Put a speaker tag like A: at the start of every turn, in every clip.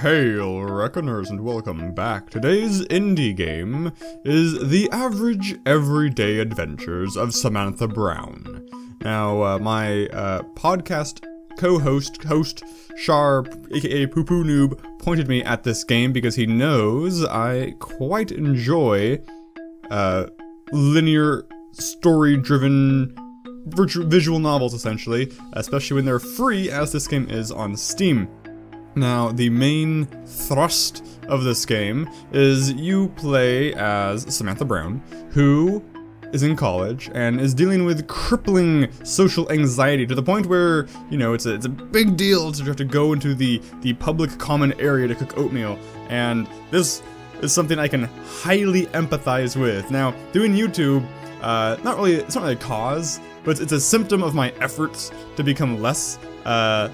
A: Hail, Reckoners, and welcome back. Today's indie game is The Average Everyday Adventures of Samantha Browne. Now, uh, my uh, podcast co-host, host, Sharp, aka Poo Poo Noob, pointed me at this game because he knows I quite enjoy uh, linear, story-driven visual novels, essentially, especially when they're free, as this game is on Steam. Now, the main thrust of this game is you play as Samantha Browne, who is in college and is dealing with crippling social anxiety to the point where, you know, it's a, it's a big deal to have to go into the, the public common area to cook oatmeal. And this is something I can highly empathize with. Now, doing YouTube, uh, not really, it's not really a cause, but it's a symptom of my efforts to become less, uh,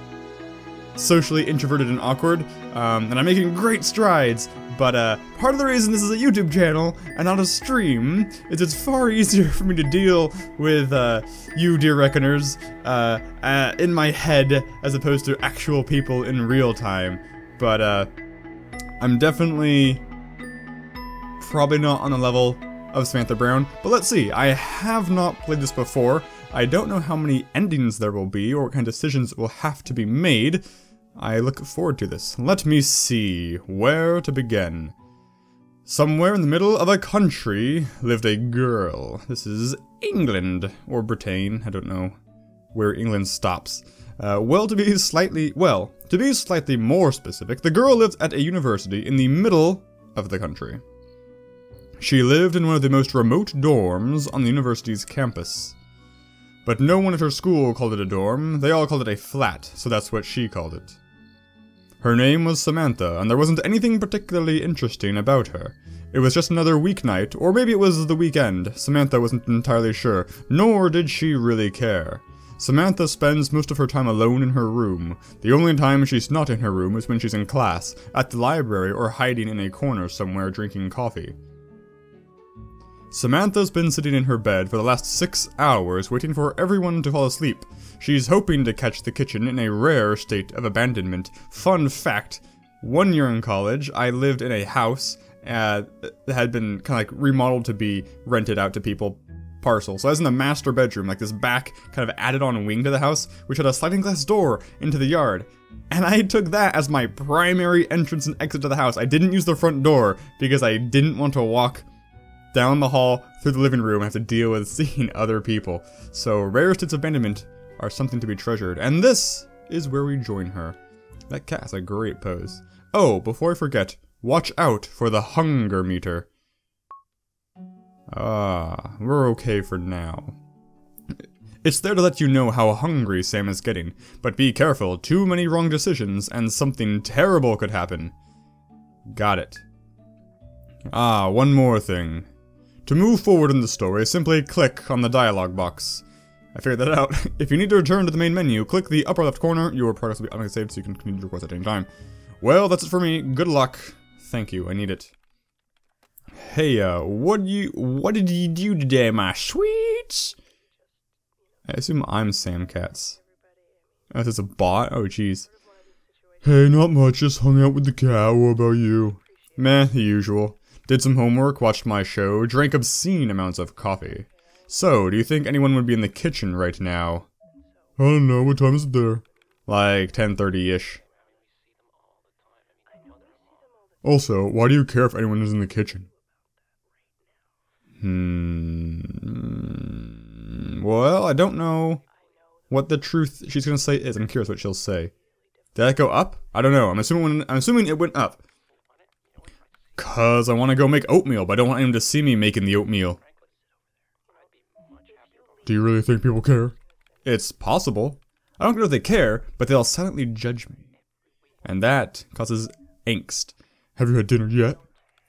A: socially introverted and awkward, um, and I'm making great strides, but uh, part of the reason this is a YouTube channel and not a stream is it's far easier for me to deal with uh, you, dear reckoners, uh, uh, in my head as opposed to actual people in real time. But uh, I'm definitely probably not on the level of Samantha Browne, but let's see. I have not played this before. I don't know how many endings there will be or what kind of decisions will have to be made. I look forward to this. Let me see where to begin. Somewhere in the middle of a country lived a girl. This is England, or Britain, I don't know where England stops. Uh, well, to be slightly, well, to be slightly more specific, the girl lived at a university in the middle of the country. She lived in one of the most remote dorms on the university's campus. But no one at her school called it a dorm, they all called it a flat, so that's what she called it. Her name was Samantha, and there wasn't anything particularly interesting about her. It was just another weeknight, or maybe it was the weekend, Samantha wasn't entirely sure, nor did she really care. Samantha spends most of her time alone in her room. The only time she's not in her room is when she's in class, at the library, or hiding in a corner somewhere drinking coffee. Samantha's been sitting in her bed for the last six hours waiting for everyone to fall asleep. She's hoping to catch the kitchen in a rare state of abandonment. Fun fact, one year in college, I lived in a house uh, that had been kind of like remodeled to be rented out to people parcel. So I was in the master bedroom, like this back kind of added on wing to the house, which had a sliding glass door into the yard. And I took that as my primary entrance and exit to the house. I didn't use the front door because I didn't want to walk down the hall, through the living room, have to deal with seeing other people. So rare states abandonment are something to be treasured, and this is where we join her. That cat has a great pose. Oh, before I forget, watch out for the hunger meter. Ah, we're okay for now. It's there to let you know how hungry Sam is getting, but be careful, too many wrong decisions and something terrible could happen. Got it. Ah, one more thing. To move forward in the story, simply click on the dialog box. I figured that out. if you need to return to the main menu, click the upper left corner. Your progress will be automatically saved so you can continue your course at any time. Well, that's it for me. Good luck. Thank you. I need it. Hey, uh, what you, what did you do today, my sweets? I assume I'm Sam Katz. Oh, this is a bot? Oh, jeez. Hey, not much. Just hung out with the cow. What about you? Meh, the usual. Did some homework, watched my show, drank obscene amounts of coffee. So, do you think anyone would be in the kitchen right now? I don't know, what time is it there? Like 10.30ish. Also, why do you care if anyone is in the kitchen? Hmm. Well, I don't know what the truth she's gonna say is. I'm curious what she'll say. Did that go up? I don't know. I'm assuming I'm assuming it went up. Cause I want to go make oatmeal, but I don't want him to see me making the oatmeal. Do you really think people care? It's possible. I don't know if they care, but they'll silently judge me. And that causes angst. Have you had dinner yet?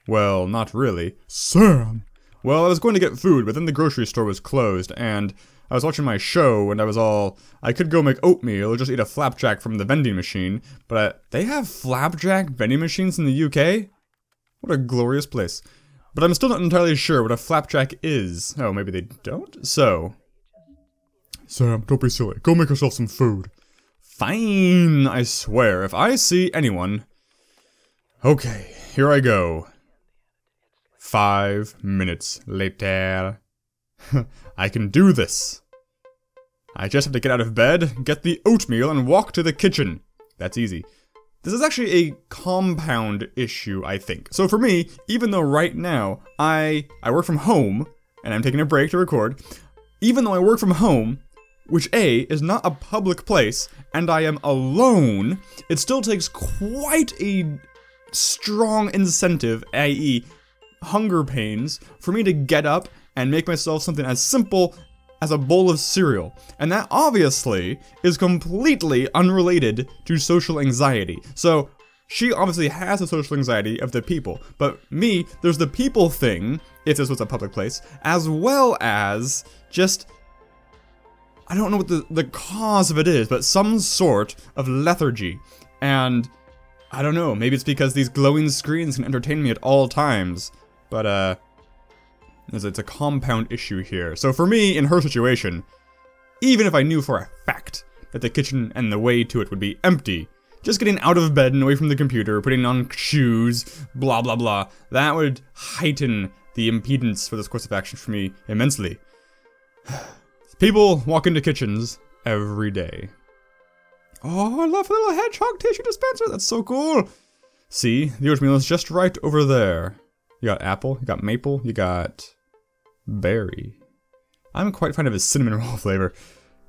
A: Well, not really. Sam! Well, I was going to get food, but then the grocery store was closed, and I was watching my show, and I was all, I could go make oatmeal or just eat a flapjack from the vending machine, but they have flapjack vending machines in the UK? What a glorious place. But I'm still not entirely sure what a flapjack is. Oh, maybe they don't? So. Sam, don't be silly. Go make yourself some food. Fine, I swear. If I see anyone Okay, here I go. Five minutes later. I can do this. I just have to get out of bed, get the oatmeal, and walk to the kitchen. That's easy. This is actually a compound issue, I think. So for me, even though right now I I work from home and I'm taking a break to record, even though I work from home, which A is not a public place and I am alone, it still takes quite a strong incentive, i.e., hunger pains, for me to get up and make myself something as simple as a bowl of cereal. And that obviously is completely unrelated to social anxiety. So, she obviously has the social anxiety of the people, but me, there's the people thing, if this was a public place, as well as just I don't know what the, the cause of it is, but some sort of lethargy. And I don't know, maybe it's because these glowing screens can entertain me at all times. But, uh, it's a compound issue here. So for me, in her situation, even if I knew for a fact that the kitchen and the way to it would be empty, just getting out of bed and away from the computer, putting on shoes, blah blah blah, that would heighten the impedance for this course of action for me immensely. People walk into kitchens every day. Oh, I love the little hedgehog tissue dispenser. That's so cool. See, the oatmeal is just right over there. You got apple, you got maple, you got berry. I'm quite fond of his cinnamon roll flavor.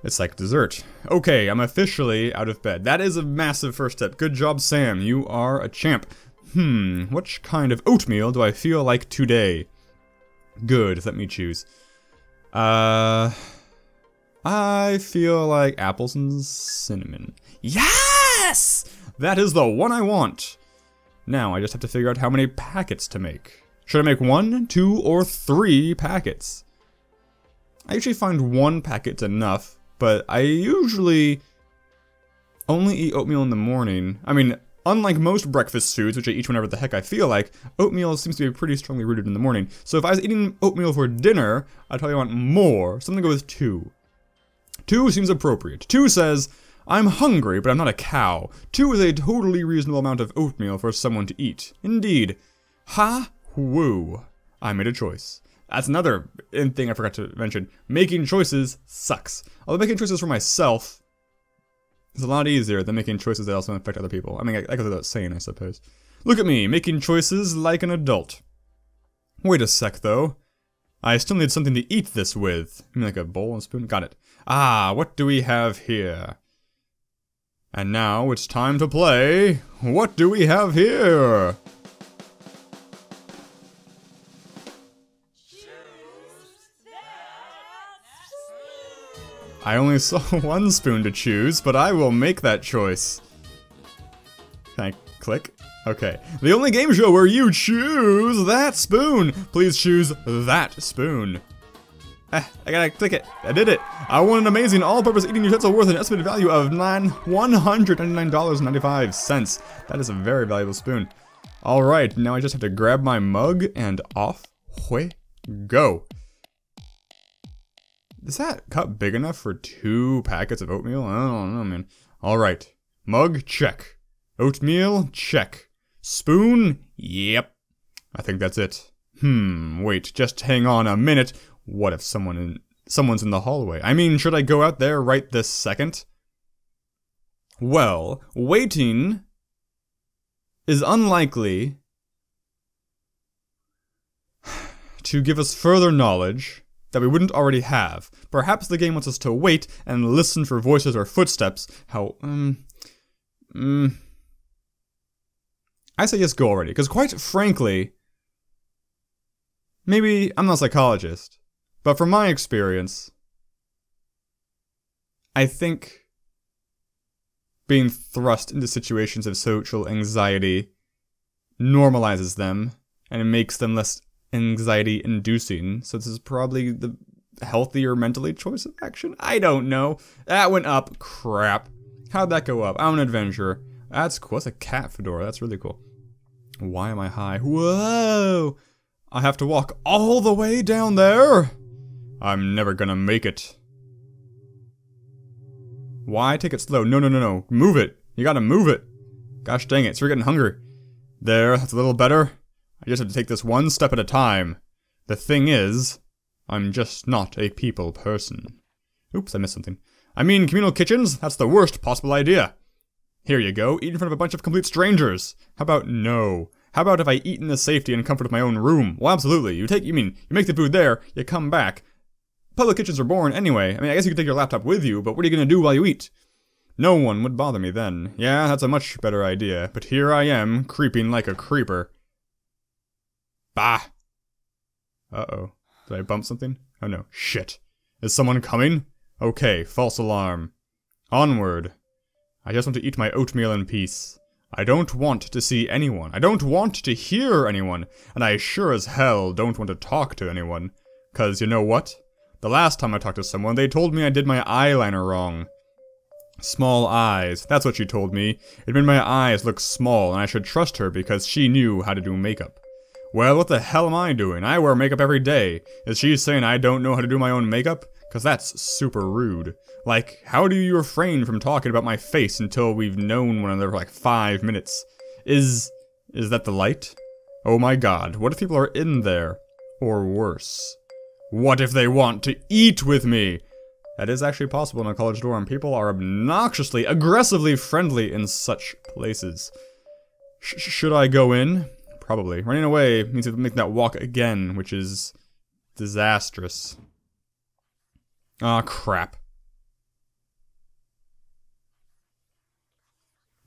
A: It's like dessert. Okay, I'm officially out of bed. That is a massive first step. Good job, Sam. You are a champ. Hmm, which kind of oatmeal do I feel like today? Good, let me choose. Uh, I feel like apples and cinnamon. Yes! That is the one I want. Now I just have to figure out how many packets to make. Should I make one, two, or three packets? I usually find one packet's enough, but I usually only eat oatmeal in the morning. I mean, unlike most breakfast foods, which I eat whenever the heck I feel like, oatmeal seems to be pretty strongly rooted in the morning. So if I was eating oatmeal for dinner, I'd probably want more, so I'm gonna go with two. Two seems appropriate. Two says, I'm hungry, but I'm not a cow. Two is a totally reasonable amount of oatmeal for someone to eat. Indeed. Ha! Woo. I made a choice. That's another thing I forgot to mention. Making choices sucks. Although making choices for myself is a lot easier than making choices that also affect other people. I mean, that goes without saying, I suppose. Look at me, making choices like an adult. Wait a sec, though. I still need something to eat this with. You mean like a bowl and spoon? Got it. Ah, what do we have here? And now it's time to play. What do we have here? I only saw one spoon to choose, but I will make that choice. Can I click? Okay. The only game show where you choose that spoon. Please choose that spoon. Eh, I gotta click it. I did it. I won an amazing all-purpose eating utensil worth an estimated value of nine $199.95. That is a very valuable spoon. Alright, now I just have to grab my mug and off we go. Is that cup big enough for two packets of oatmeal? I don't know, man. Alright. Mug, check. Oatmeal, check. Spoon, yep. I think that's it. Hmm, wait, just hang on a minute. What if someone in someone's in the hallway? I mean, should I go out there right this second? Well, waiting is unlikely to give us further knowledge that we wouldn't already have. Perhaps the game wants us to wait and listen for voices or footsteps. How, um, um, I say yes, go already, because quite frankly, maybe I'm not a psychologist, but from my experience, I think being thrust into situations of social anxiety normalizes them and it makes them less anxiety inducing. So this is probably the healthier mentally choice of action. I don't know. That went up. Crap. How'd that go up? I'm an adventurer. That's cool. That's a cat fedora. That's really cool. Why am I high? Whoa! I have to walk all the way down there? I'm never gonna make it. Why take it slow? No, no, no, no. Move it. You gotta move it. Gosh dang it, so we're getting hungry. There, that's a little better. I just have to take this one step at a time. The thing is, I'm just not a people person. Oops, I missed something. I mean, communal kitchens? That's the worst possible idea. Here you go, eat in front of a bunch of complete strangers. How about no? How about if I eat in the safety and comfort of my own room? Well, absolutely. You take, you mean, you make the food there, you come back. Public kitchens are boring anyway. I mean, I guess you could take your laptop with you, but what are you gonna do while you eat? No one would bother me then. Yeah, that's a much better idea. But here I am, creeping like a creeper. Bah! Uh-oh. Did I bump something? Oh no. Shit. Is someone coming? Okay, false alarm. Onward. I just want to eat my oatmeal in peace. I don't want to see anyone. I don't want to hear anyone. And I sure as hell don't want to talk to anyone. Cause you know what? The last time I talked to someone, they told me I did my eyeliner wrong. Small eyes. That's what she told me. It made my eyes look small, and I should trust her because she knew how to do makeup. Well, what the hell am I doing? I wear makeup every day. Is she saying I don't know how to do my own makeup? Cause that's super rude. Like, how do you refrain from talking about my face until we've known one another for like five minutes? Is... is that the light? Oh my god, what if people are in there? Or worse. What if they want to eat with me? That is actually possible in a college dorm. People are obnoxiously, aggressively friendly in such places. Sh should I go in? Probably. Running away means making that walk again, which is disastrous. Ah, oh, crap.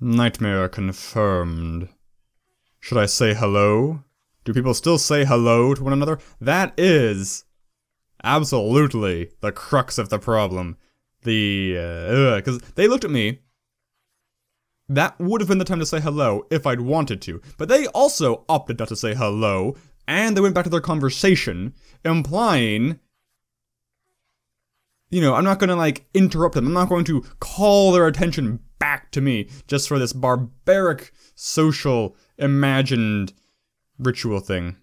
A: Nightmare confirmed. Should I say hello? Do people still say hello to one another? That is absolutely the crux of the problem. The, uh, because they looked at me. That would have been the time to say hello if I'd wanted to. But they also opted not to say hello, and they went back to their conversation, implying you know, I'm not gonna like interrupt them. I'm not going to call their attention back to me just for this barbaric social imagined ritual thing.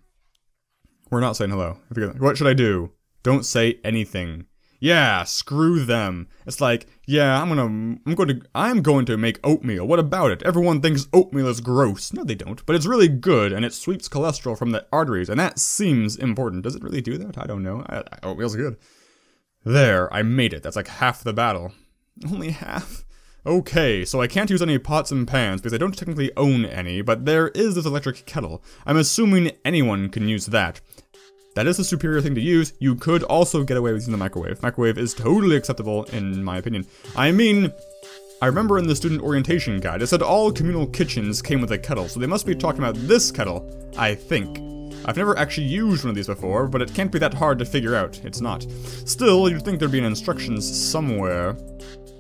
A: We're not saying hello. What should I do? Don't say anything. Yeah, screw them. It's like, yeah, I'm gonna, I'm going to, I'm going to make oatmeal. What about it? Everyone thinks oatmeal is gross. No, they don't. But it's really good, and it sweeps cholesterol from the arteries, and that seems important. Does it really do that? I don't know. I, I, oatmeal's good. There, I made it. That's like half the battle. Only half? Okay, so I can't use any pots and pans because I don't technically own any, but there is this electric kettle. I'm assuming anyone can use that. That is a superior thing to use. You could also get away with using the microwave. Microwave is totally acceptable, in my opinion. I mean, I remember in the student orientation guide, it said all communal kitchens came with a kettle, so they must be talking about this kettle, I think. I've never actually used one of these before, but it can't be that hard to figure out. It's not. Still, you'd think there'd be an instructions somewhere.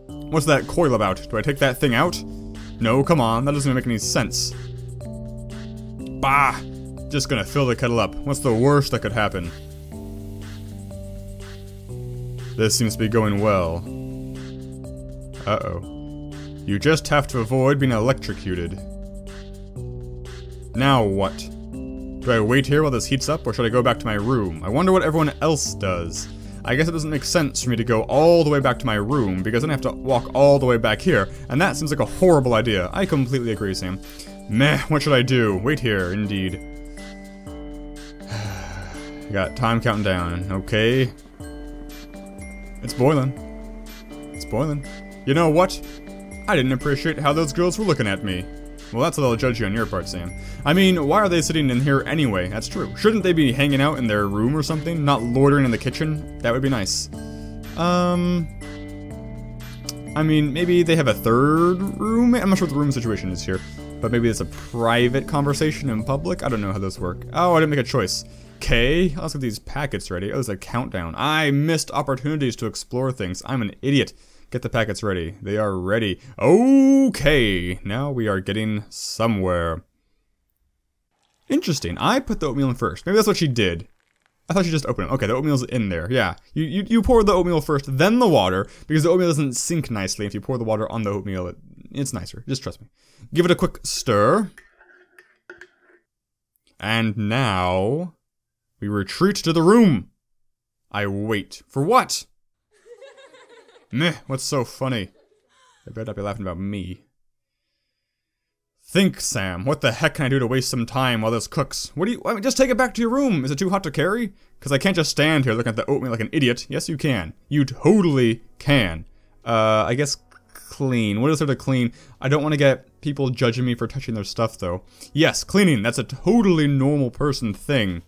A: What's that coil about? Do I take that thing out? No, come on, that doesn't make any sense. Bah! Just gonna fill the kettle up. What's the worst that could happen? This seems to be going well. Uh-oh. You just have to avoid being electrocuted. Now what? Do I wait here while this heats up, or should I go back to my room? I wonder what everyone else does. I guess it doesn't make sense for me to go all the way back to my room, because then I have to walk all the way back here, and that seems like a horrible idea. I completely agree, Sam. Meh, what should I do? Wait here, indeed. Got time counting down. Okay. It's boiling. It's boiling. You know what? I didn't appreciate how those girls were looking at me. Well, that's a little judgy on your part, Sam. I mean, why are they sitting in here anyway? That's true. Shouldn't they be hanging out in their room or something? Not loitering in the kitchen? That would be nice. Um... I mean, maybe they have a third room? I'm not sure what the room situation is here. But maybe it's a private conversation in public? I don't know how those work. Oh, I didn't make a choice. Okay, let's get these packets ready. Oh, there's a countdown. I missed opportunities to explore things. I'm an idiot. Get the packets ready. They are ready. Okay, now we are getting somewhere. Interesting. I put the oatmeal in first. Maybe that's what she did. I thought she just opened it. Okay, the oatmeal's in there. Yeah. You, you, you pour the oatmeal first, then the water, because the oatmeal doesn't sink nicely. If you pour the water on the oatmeal, it, it's nicer. Just trust me. Give it a quick stir. And now... We retreat to the room. I wait. For what? Meh, what's so funny? They better not be laughing about me. Think, Sam. What the heck can I do to waste some time while this cooks? What do you- I mean, just take it back to your room. Is it too hot to carry? Because I can't just stand here looking at the oatmeal like an idiot. Yes, you can. You totally can. Uh, I guess clean. What is there to clean? I don't want to get people judging me for touching their stuff, though. Yes, cleaning. That's a totally normal person thing.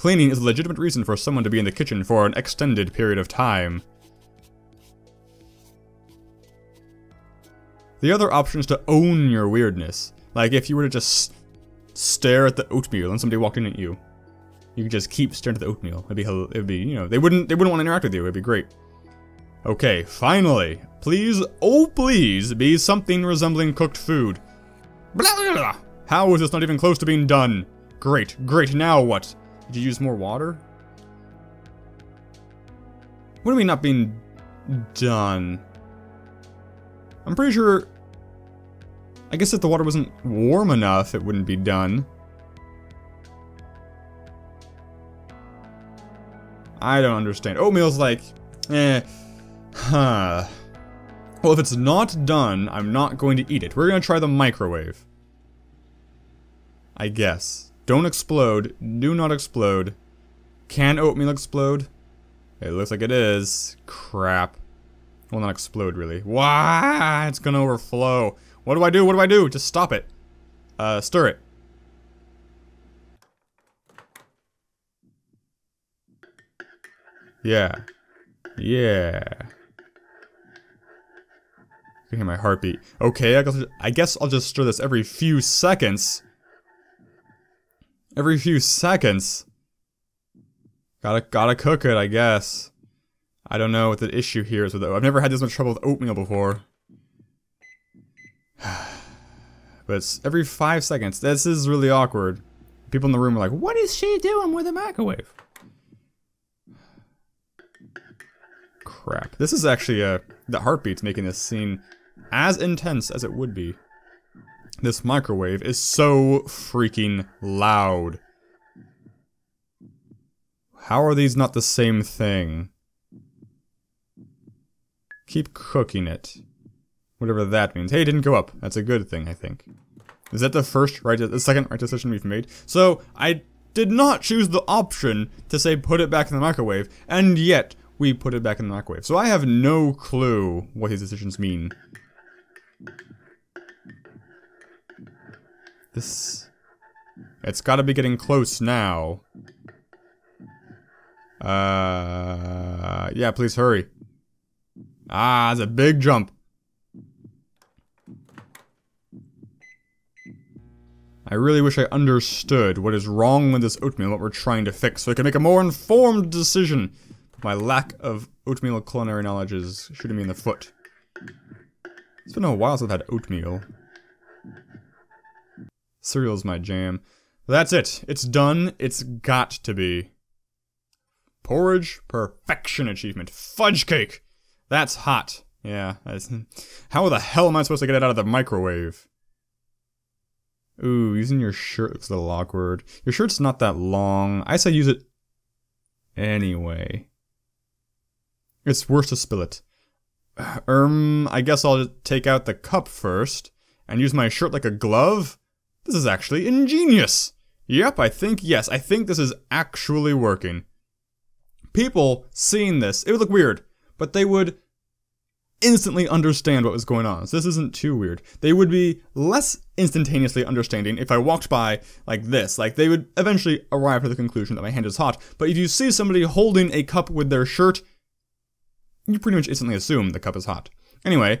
A: Cleaning is a legitimate reason for someone to be in the kitchen for an extended period of time. The other option is to own your weirdness. Like if you were to just stare at the oatmeal and somebody walked in at you. You could just keep staring at the oatmeal. It'd be, it'd be, you know, they wouldn't, they wouldn't want to interact with you. It'd be great. Okay, finally. Please, oh please, be something resembling cooked food. Blah, blah, blah. How is this not even close to being done? Great, great, now what? Did you use more water? What do we not being done? I'm pretty sure... I guess if the water wasn't warm enough, it wouldn't be done. I don't understand. Oatmeal's like... Eh... Huh... Well, if it's not done, I'm not going to eat it. We're gonna try the microwave. I guess. Don't explode. Do not explode. Can oatmeal explode? It looks like it is. Crap. Will not explode, really. Why? It's gonna overflow. What do I do? What do I do? Just stop it. Uh, stir it. Yeah. Yeah. You can hear my heartbeat. Okay, I guess, I guess I'll just stir this every few seconds. Every few seconds. Gotta, gotta cook it, I guess. I don't know what the issue here is it. I've never had this much trouble with oatmeal before. but it's every five seconds. This is really awkward. People in the room are like, what is she doing with a microwave? Crap. This is actually, uh, the heartbeat's making this scene as intense as it would be. This microwave is so freaking loud. How are these not the same thing? Keep cooking it. Whatever that means. Hey, it didn't go up. That's a good thing, I think. Is that the first right, the second right decision we've made? So, I did not choose the option to say put it back in the microwave, and yet we put it back in the microwave. So I have no clue what these decisions mean. This... It's gotta be getting close now. Uh... Yeah, please hurry. Ah, it's a big jump. I really wish I understood what is wrong with this oatmeal, what we're trying to fix, so I can make a more informed decision. My lack of oatmeal culinary knowledge is shooting me in the foot. It's been a while since I've had oatmeal. Cereal's my jam. That's it. It's done. It's got to be. Porridge, perfection achievement. Fudge cake! That's hot. Yeah. That's, how the hell am I supposed to get it out of the microwave? Ooh, using your shirt looks a little awkward. Your shirt's not that long. I say use it anyway. It's worse to spill it. Um, I guess I'll take out the cup first and use my shirt like a glove? This is actually ingenious! Yep, I think, yes, I think this is actually working. People seeing this, it would look weird, but they would instantly understand what was going on. So this isn't too weird. They would be less instantaneously understanding if I walked by like this. Like they would eventually arrive to the conclusion that my hand is hot. But if you see somebody holding a cup with their shirt, you pretty much instantly assume the cup is hot. Anyway,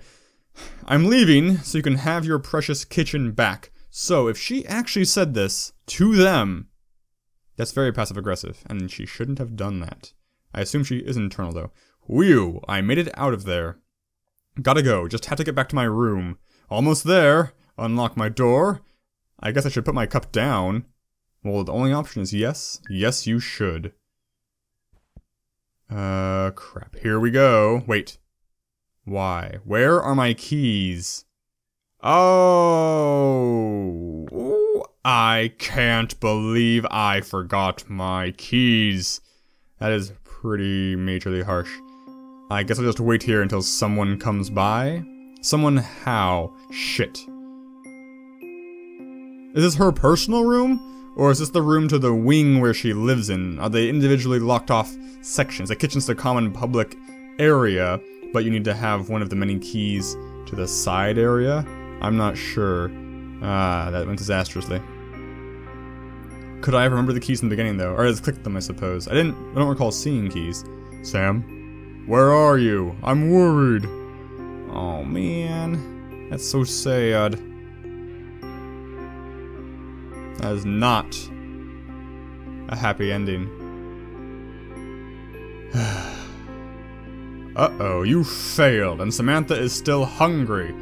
A: I'm leaving so you can have your precious kitchen back. So if she actually said this to them, that's very passive aggressive, and she shouldn't have done that. I assume she is internal though. Whew, I made it out of there. Gotta go, just have to get back to my room. Almost there. Unlock my door. I guess I should put my cup down. Well, the only option is yes. Yes, you should. Uh, crap. Here we go. Wait. Why? Where are my keys? Oh, I can't believe I forgot my keys. That is pretty majorly harsh. I guess I'll just wait here until someone comes by. Someone how? Shit. Is this her personal room? Or is this the room to the wing where she lives in? Are they individually locked off sections? The kitchen's the common public area, but you need to have one of the many keys to the side area? I'm not sure. Ah, that went disastrously. Could I remember the keys in the beginning though? Or I just clicked them, I suppose. I didn't I don't recall seeing keys. Sam? Where are you? I'm worried. Oh man. That's so sad. That is not a happy ending. Uh-oh, you failed, and Samantha is still hungry.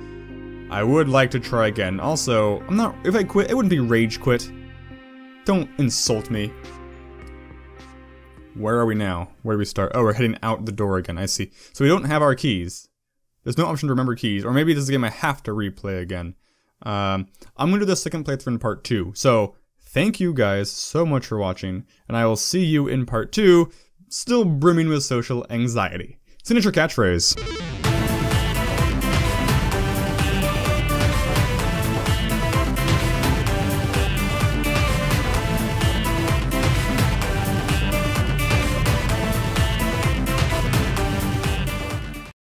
A: I would like to try again. Also, I'm not- if I quit, it wouldn't be rage quit. Don't insult me. Where are we now? Where do we start? Oh, we're heading out the door again, I see. So we don't have our keys. There's no option to remember keys, or maybe this is a game I have to replay again. Um, I'm gonna do the second playthrough in part two. So, thank you guys so much for watching, and I will see you in part two, still brimming with social anxiety. Signature catchphrase.